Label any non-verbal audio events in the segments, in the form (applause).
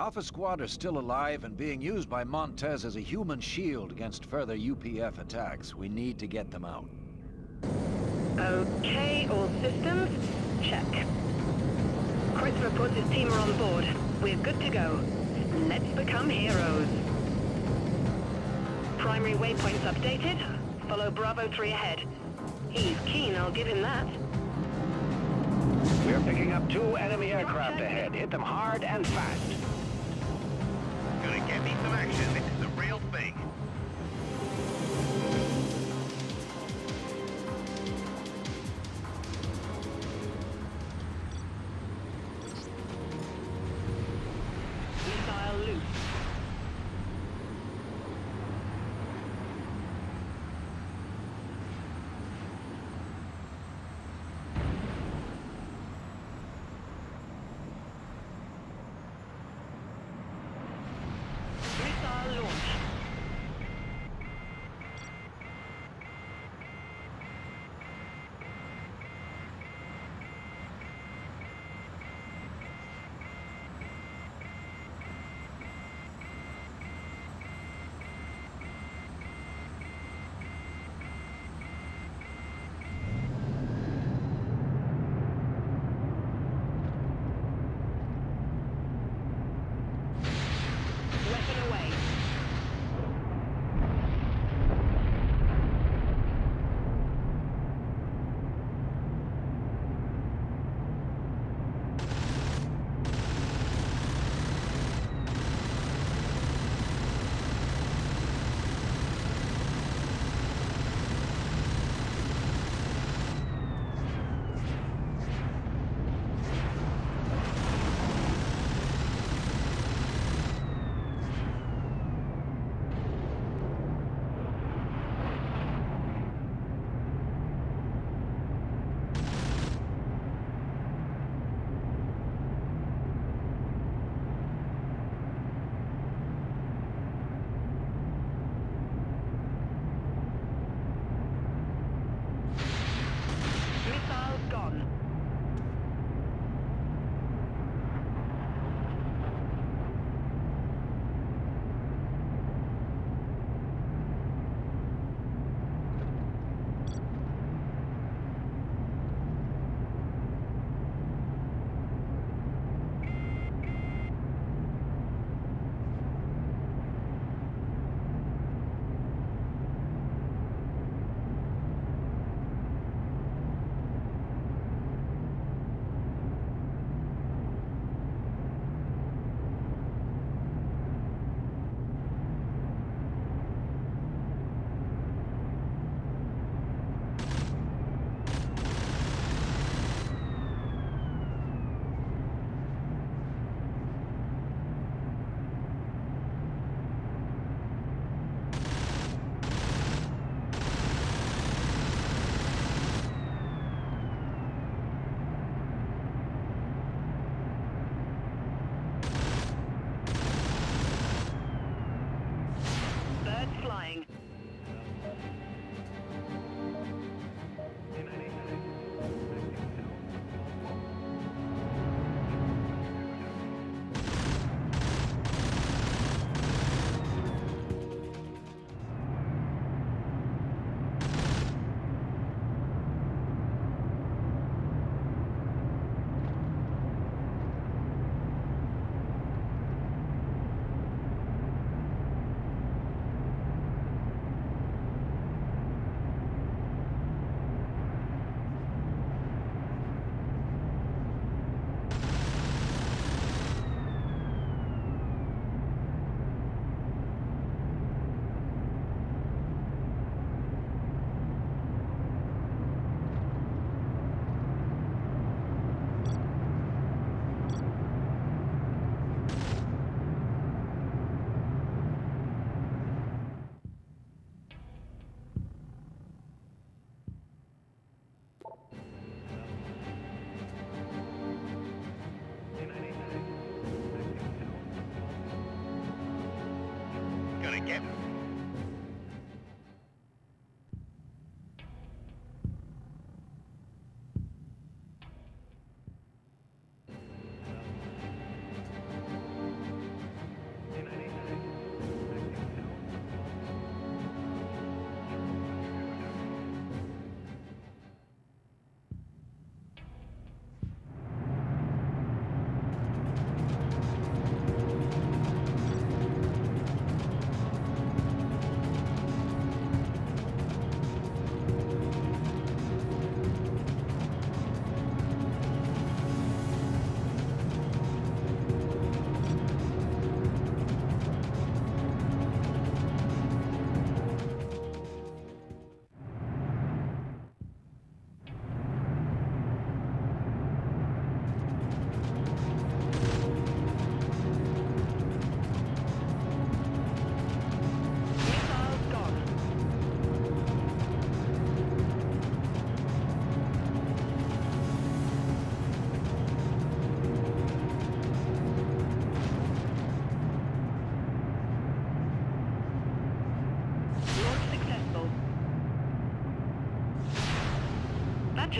Alpha Squad are still alive and being used by Montez as a human shield against further UPF attacks. We need to get them out. Okay, all systems, check. Chris reports his team are on board. We're good to go. Let's become heroes. Primary waypoints updated. Follow Bravo 3 ahead. He's keen, I'll give him that. We're picking up two enemy aircraft ahead. Hit them hard and fast. Gonna me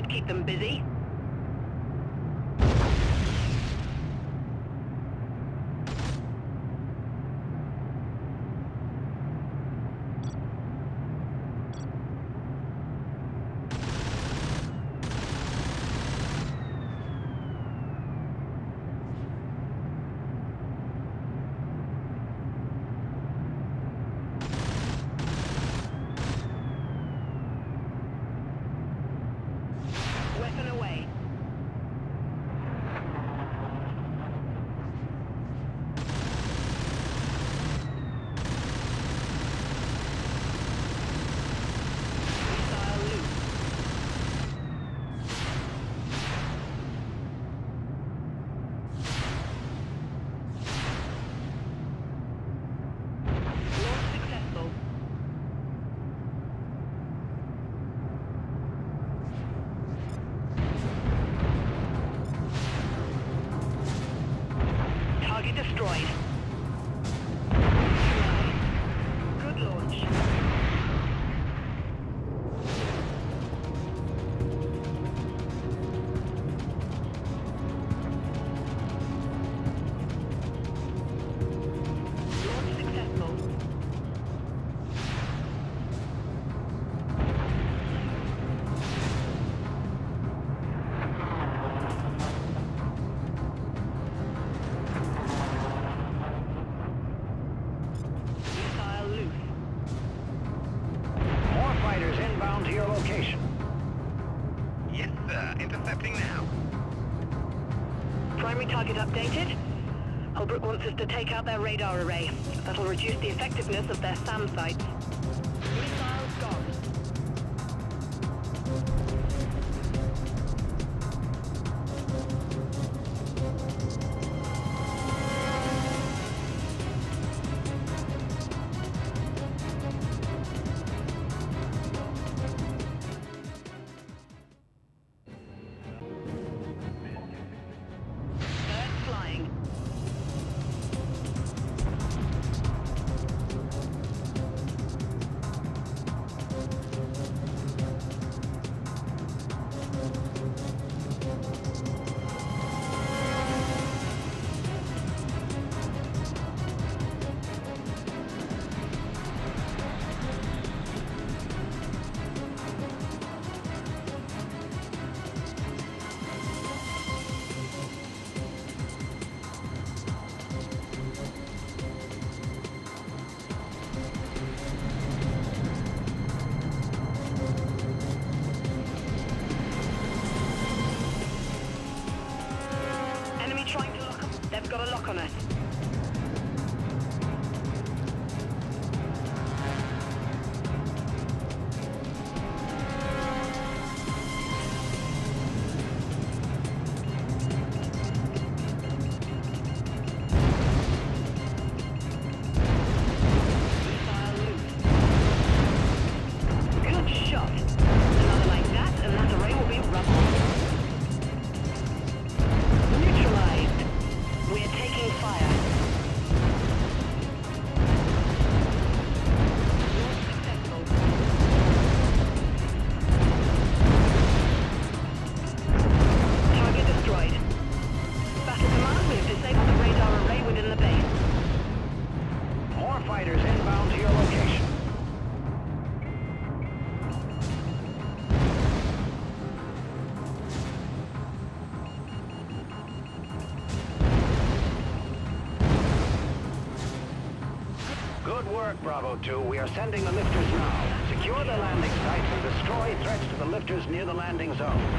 should keep them busy. driven away. radar array. That'll reduce the effectiveness of their SAM sites. trying to lock them. They've got a lock on us. we are sending the lifters now. Secure the landing site and destroy threats to the lifters near the landing zone.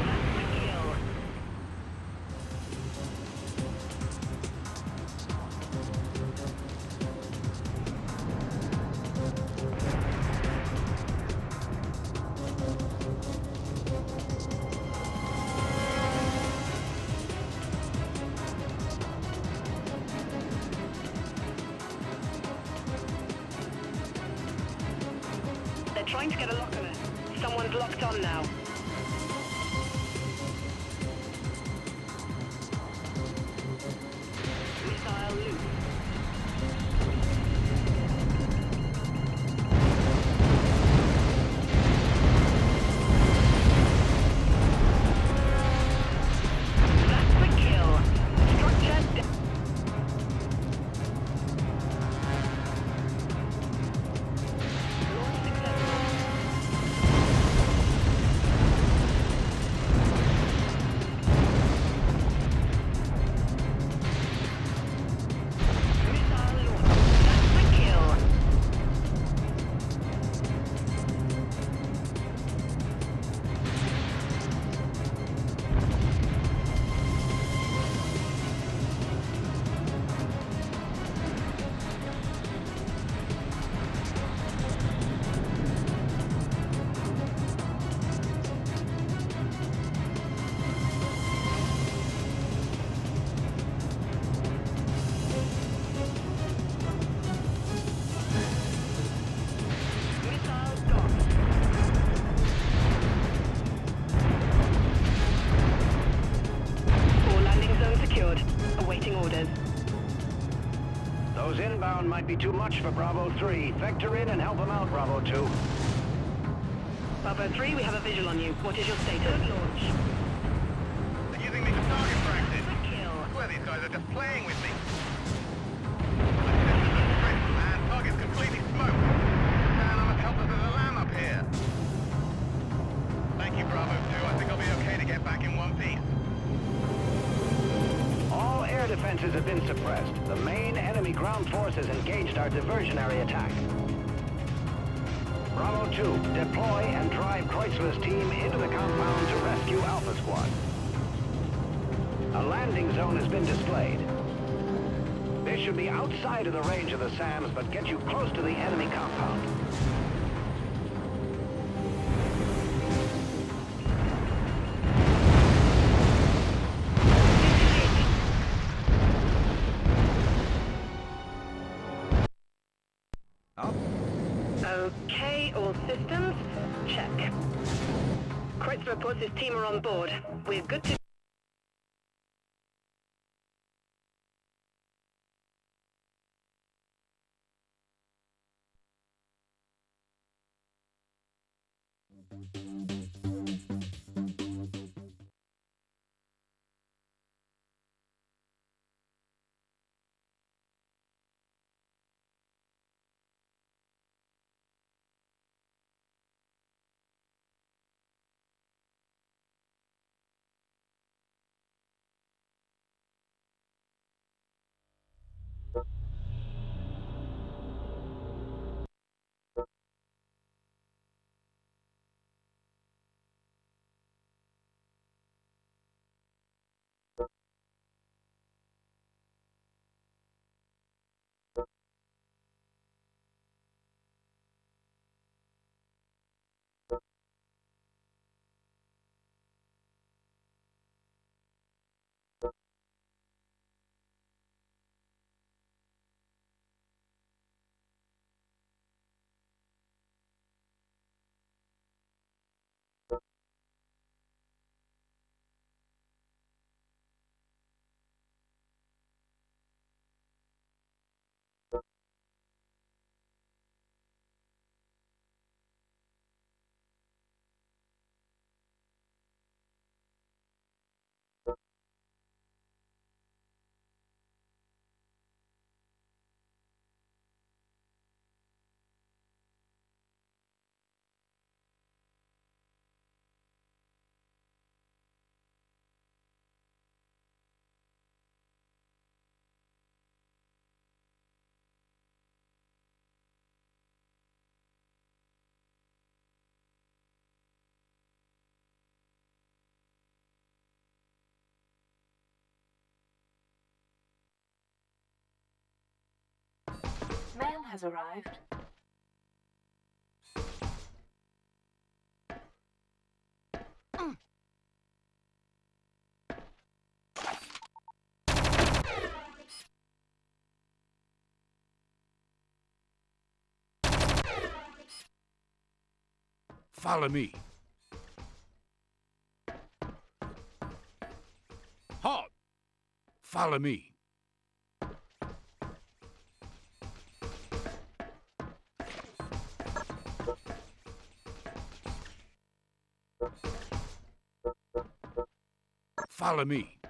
watch for Bravo 3. Vector in and help them out, Bravo 2. Bravo 3, we have a visual on you. What is your status? been displayed. They should be outside of the range of the SAMs, but get you close to the enemy compound. Mail has arrived. Follow me. Halt! Follow me. Follow me.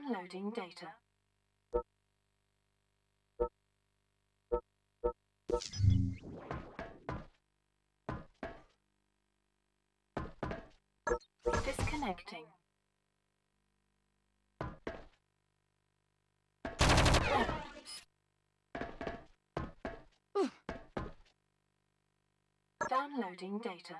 Downloading data. Disconnecting. Downloading data.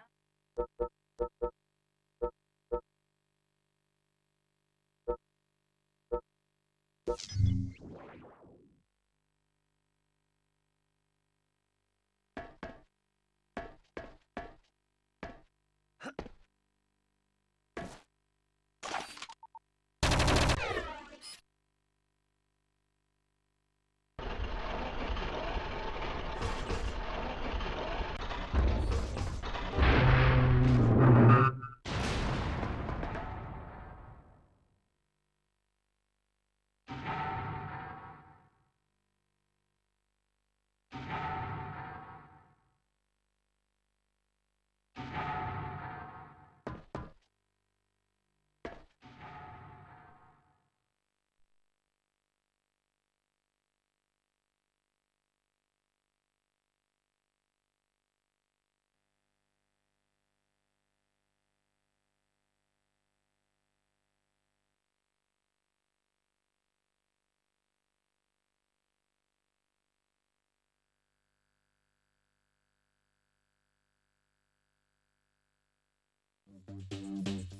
Shields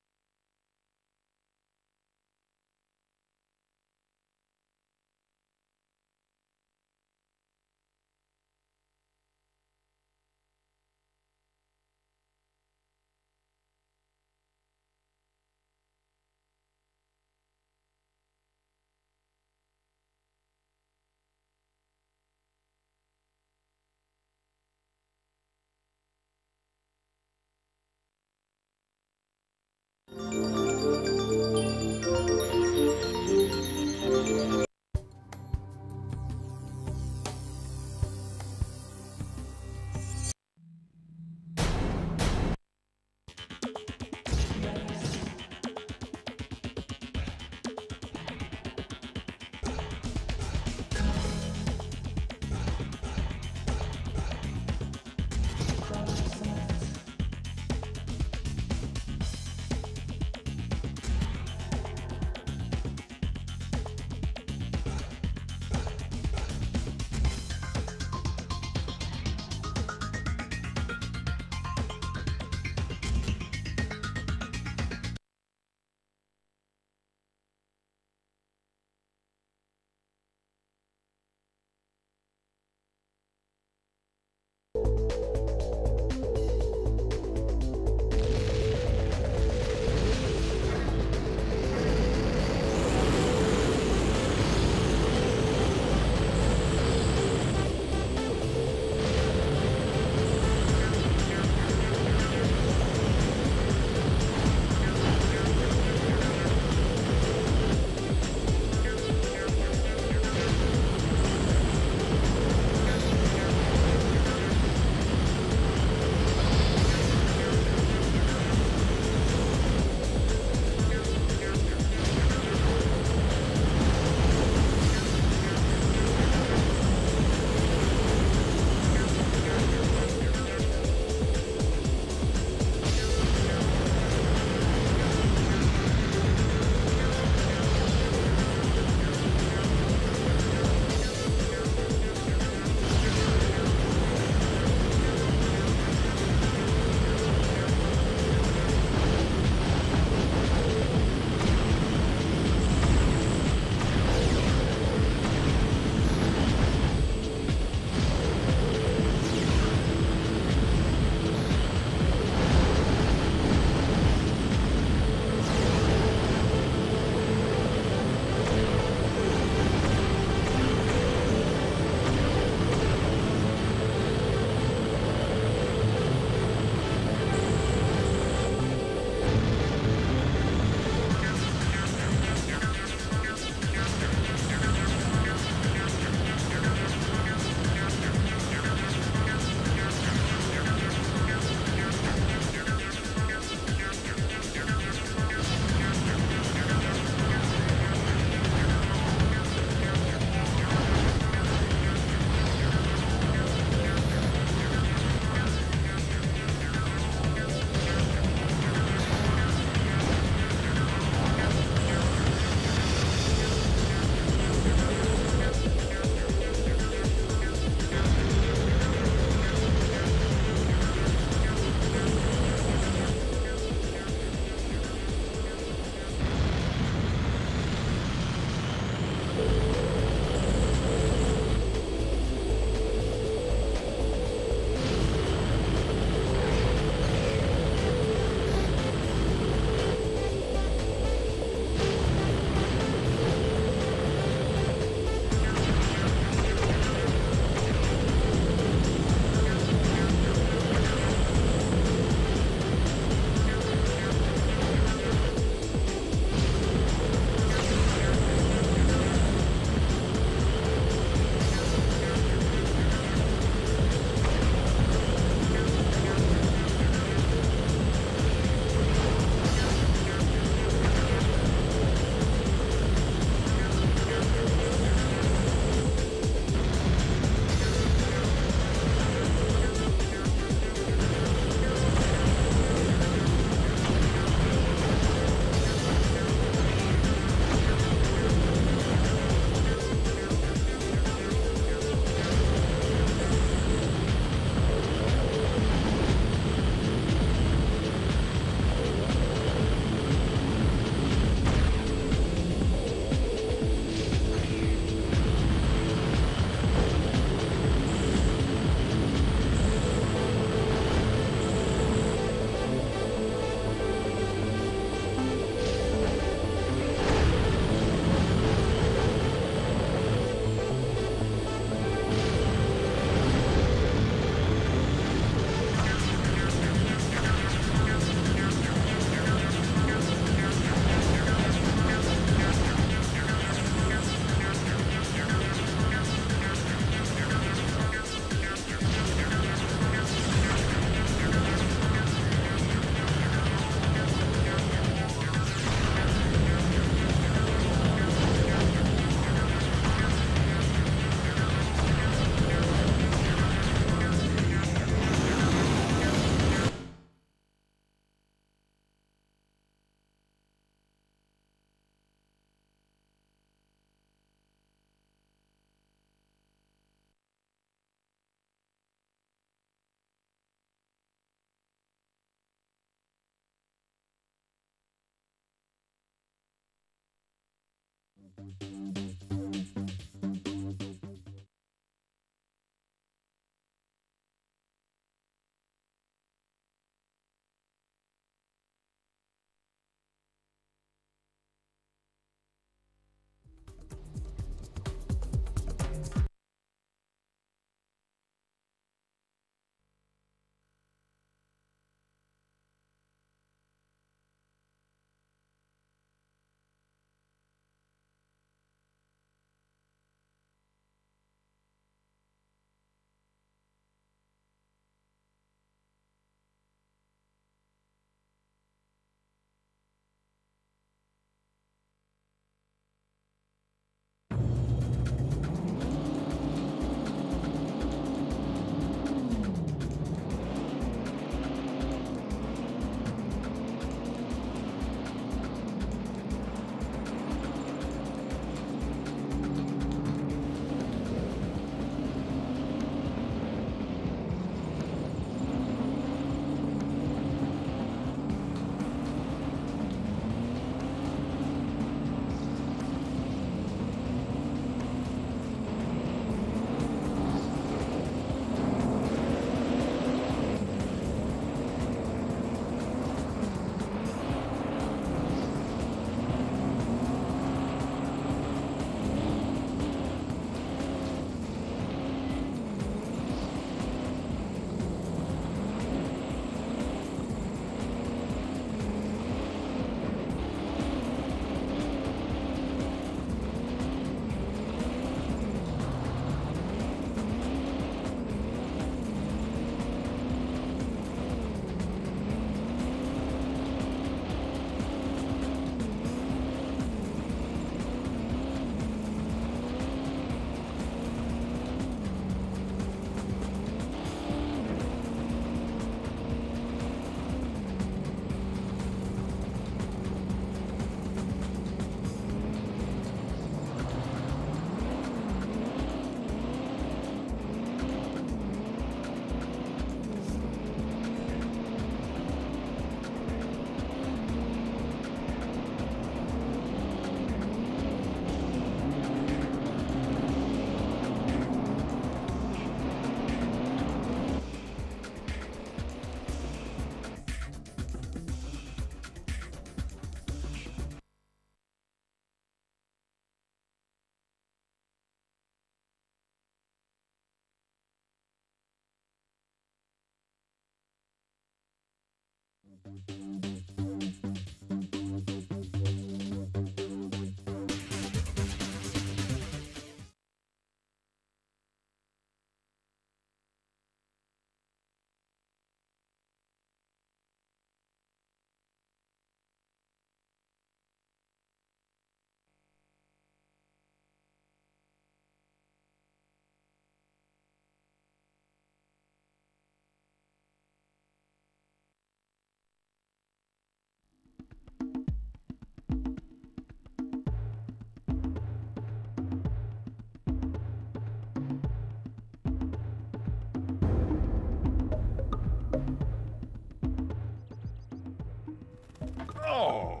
Oh,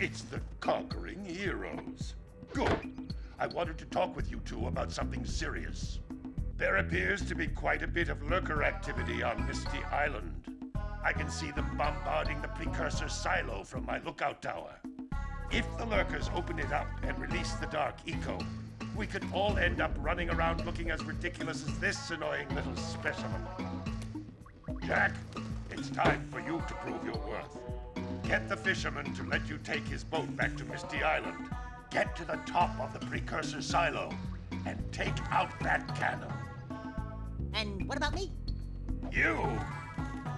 it's the Conquering Heroes. Good. I wanted to talk with you two about something serious. There appears to be quite a bit of lurker activity on Misty Island. I can see them bombarding the precursor silo from my lookout tower. If the lurkers open it up and release the Dark Eco, we could all end up running around looking as ridiculous as this annoying little specimen. Jak, it's time for you to prove your worth. Get the fisherman to let you take his boat back to Misty Island. Get to the top of the precursor silo and take out that cannon. And what about me? You?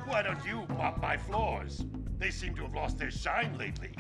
Why don't you mop my floors? They seem to have lost their shine lately.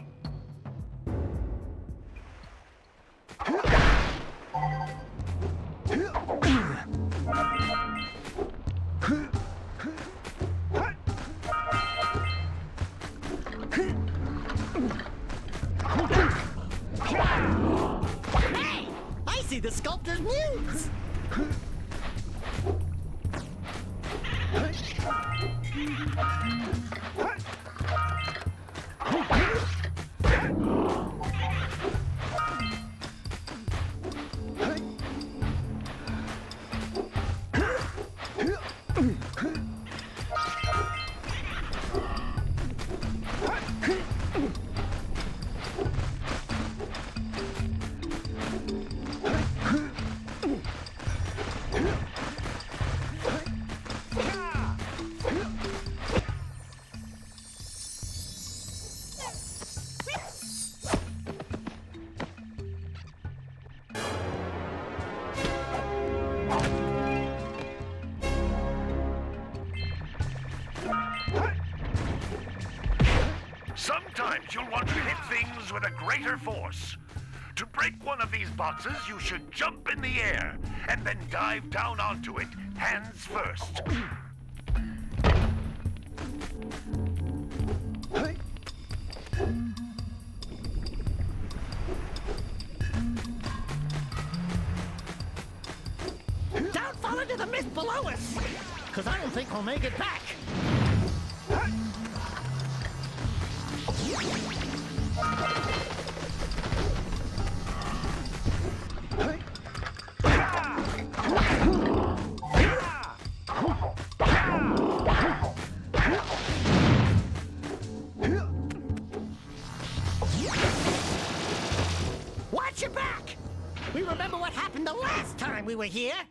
were here?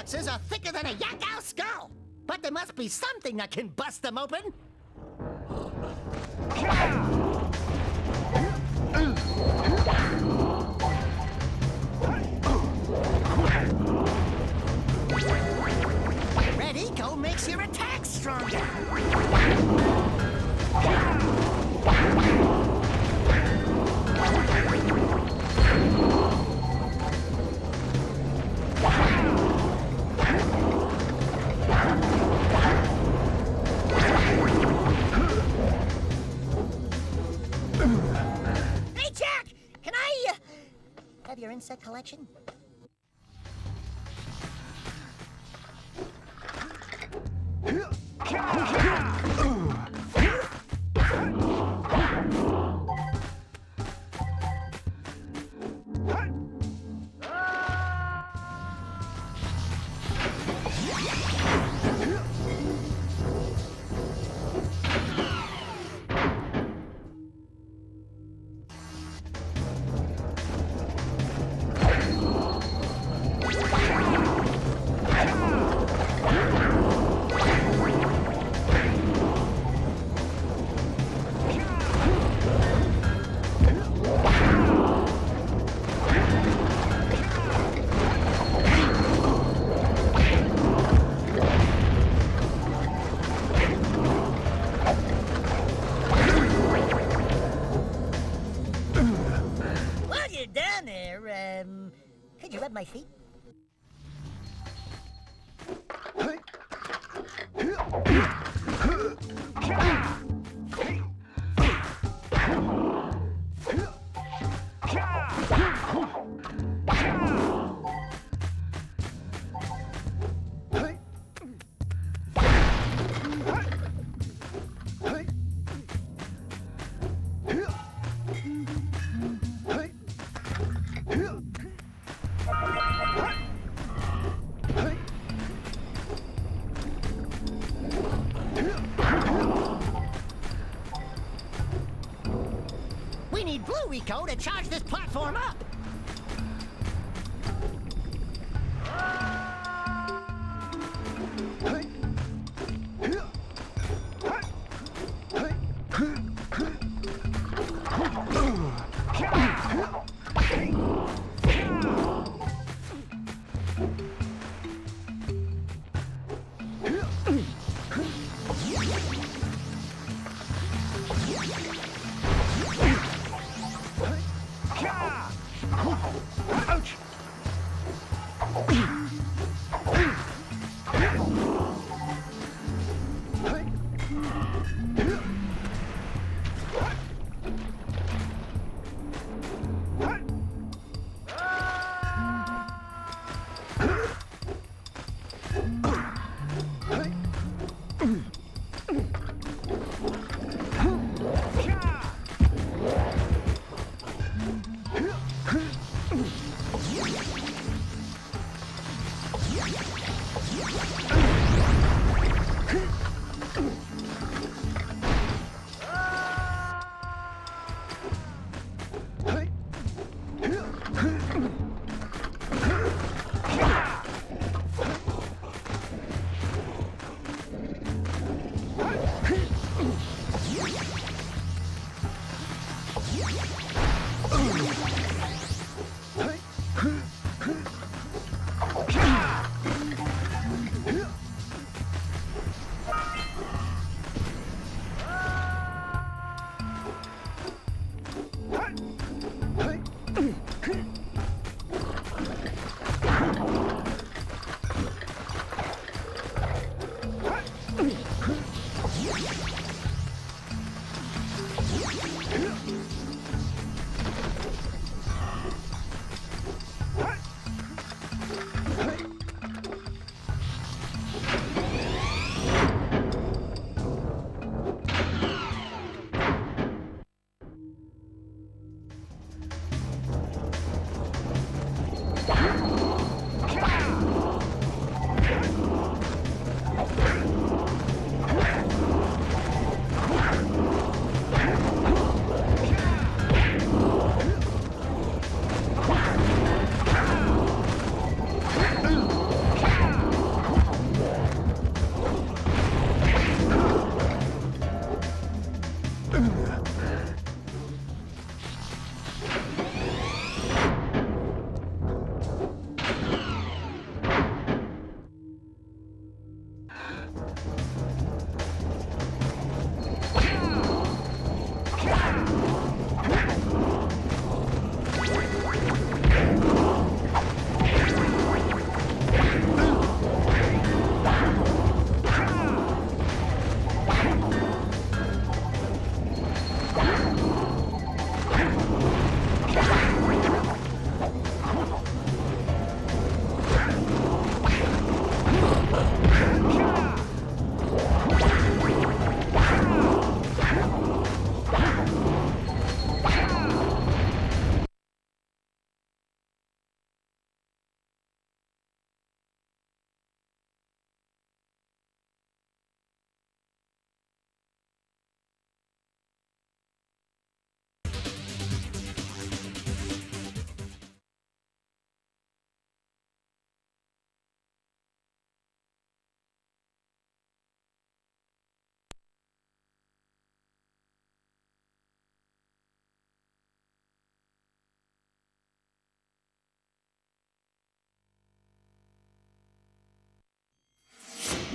boxes are thicker than a yakow skull! But there must be something that can bust them open! Yeah. free code charge this pump.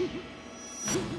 Zoom! (laughs)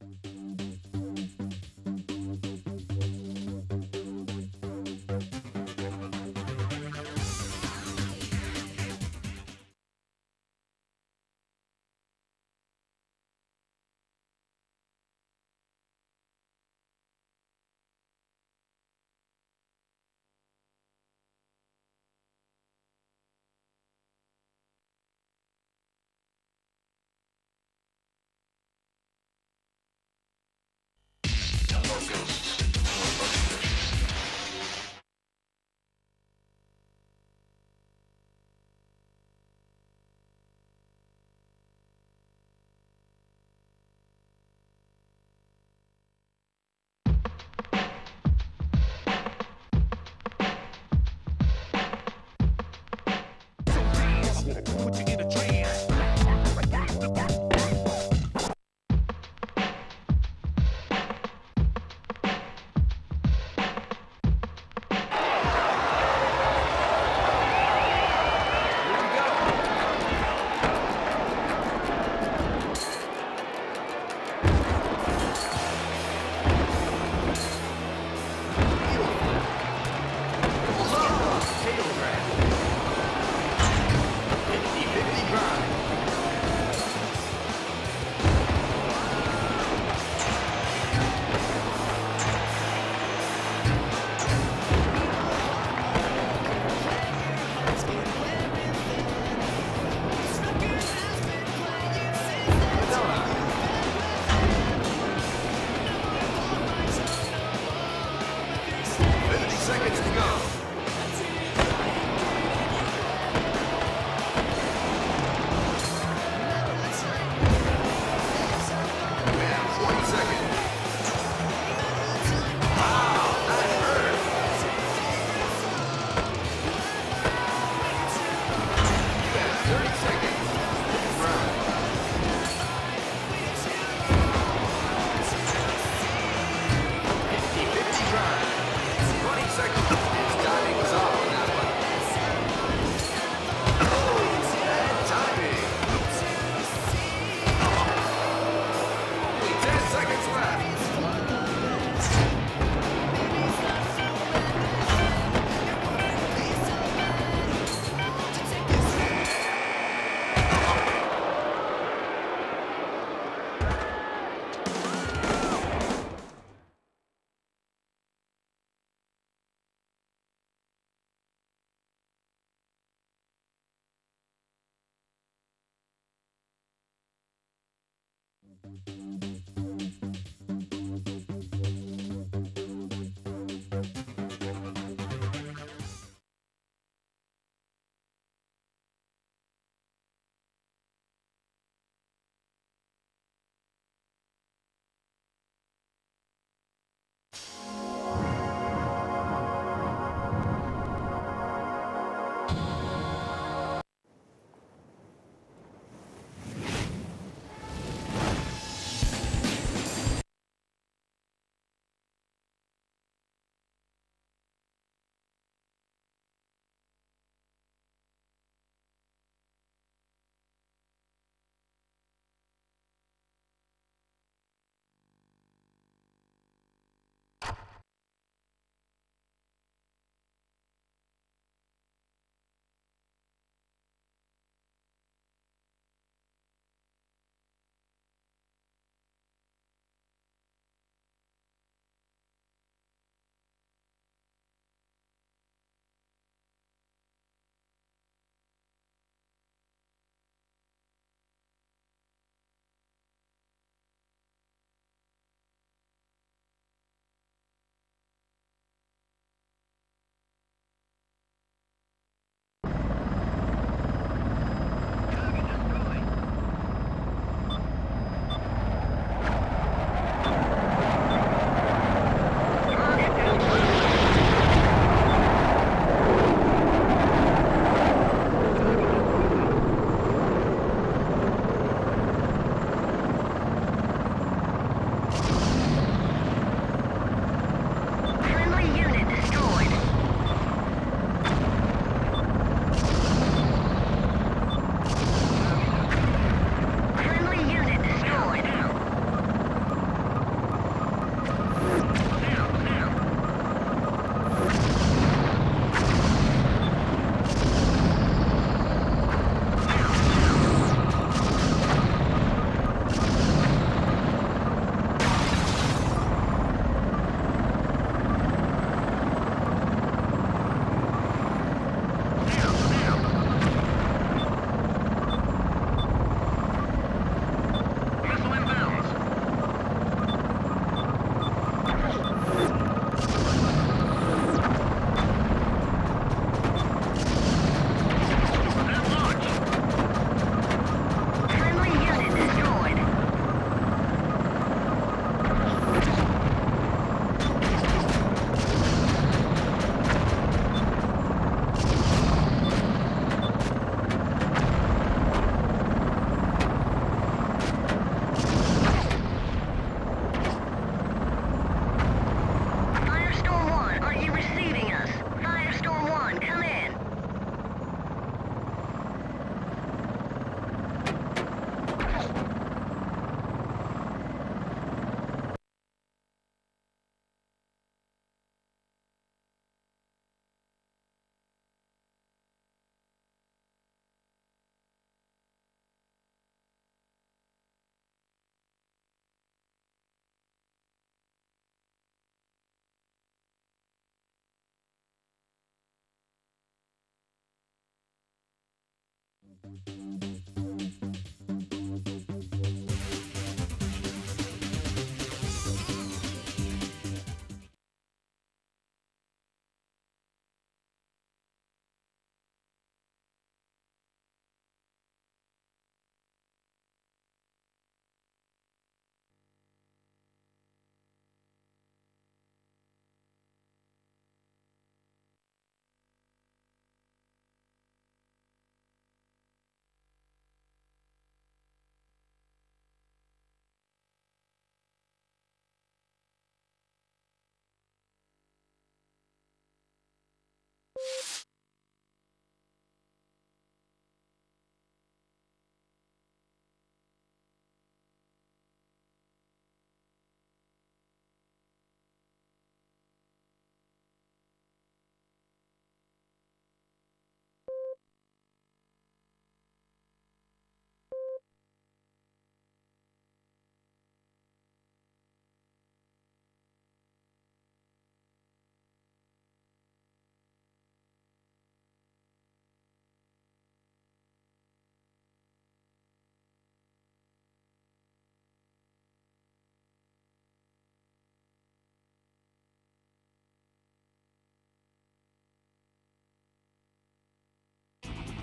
Bye.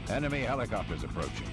Enemy helicopters approaching.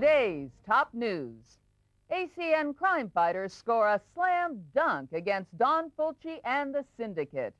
Today's top news. ACN crime fighters score a slam dunk against Don Fulci and the Syndicate.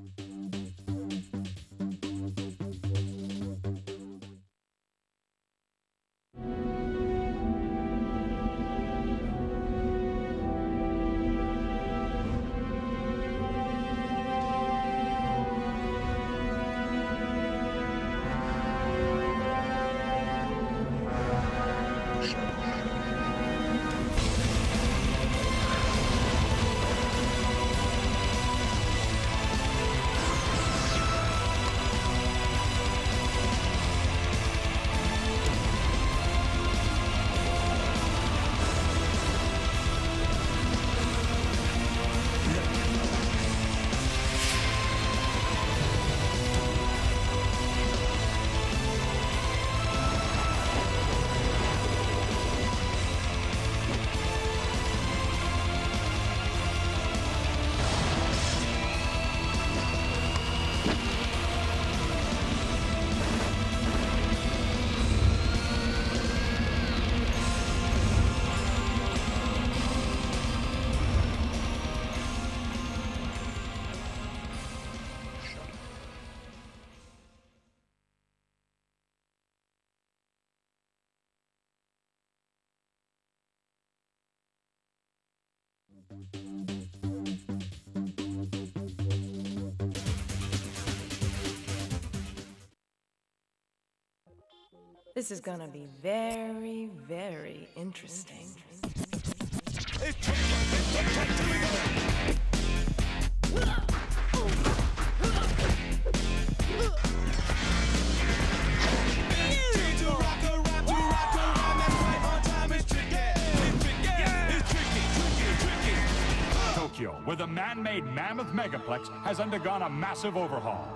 Thank you. This is gonna be very, very interesting. Tokyo, where the man-made Mammoth Megaplex has undergone a massive overhaul.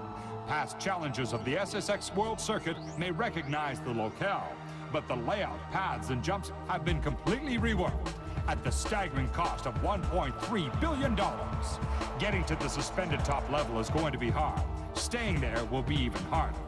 Past challengers of the SSX World Circuit may recognize the locale, but the layout, paths, and jumps have been completely reworked at the staggering cost of $1.3 billion. Getting to the suspended top level is going to be hard. Staying there will be even harder.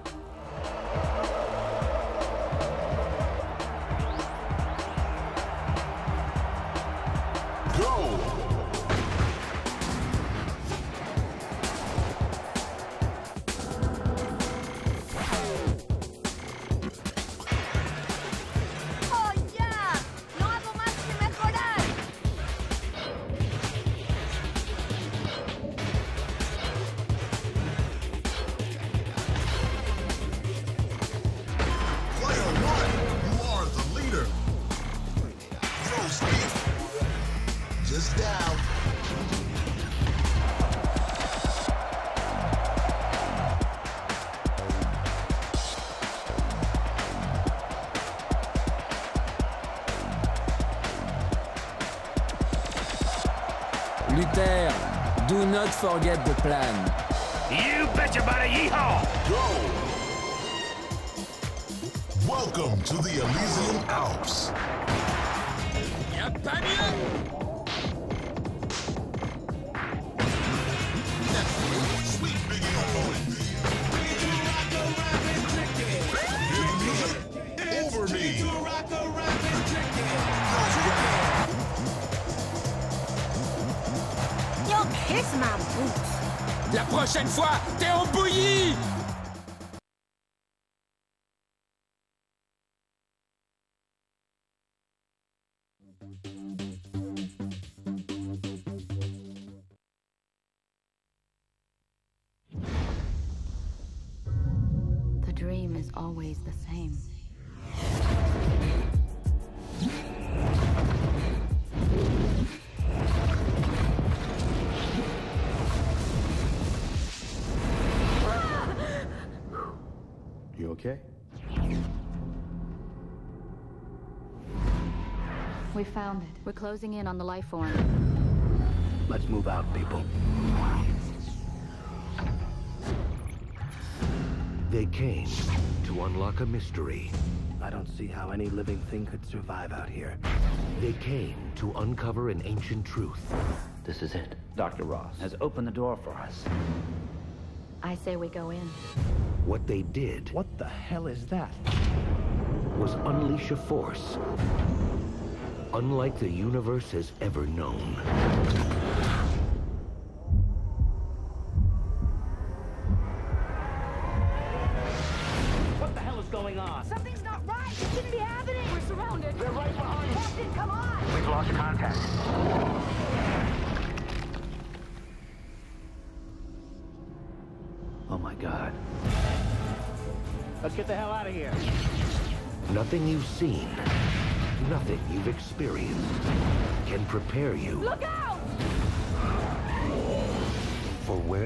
Forget the plan. You betcha about a yeehaw! Go! Welcome to the Elysium Alps. La prochaine fois, t'es en bouillie closing in on the life form. Let's move out, people. They came to unlock a mystery. I don't see how any living thing could survive out here. They came to uncover an ancient truth. This is it. Dr. Ross has opened the door for us. I say we go in. What they did What the hell is that? was unleash a force unlike the universe has ever known.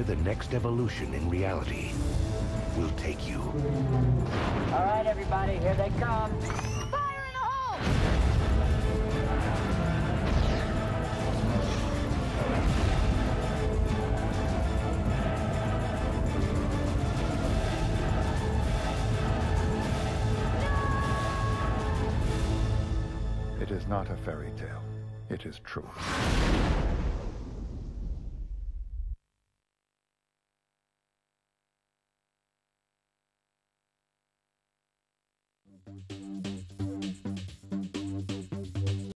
Where the next evolution in reality will take you. All right, everybody, here they come. Fire in the hole! It is not a fairy tale. It is truth.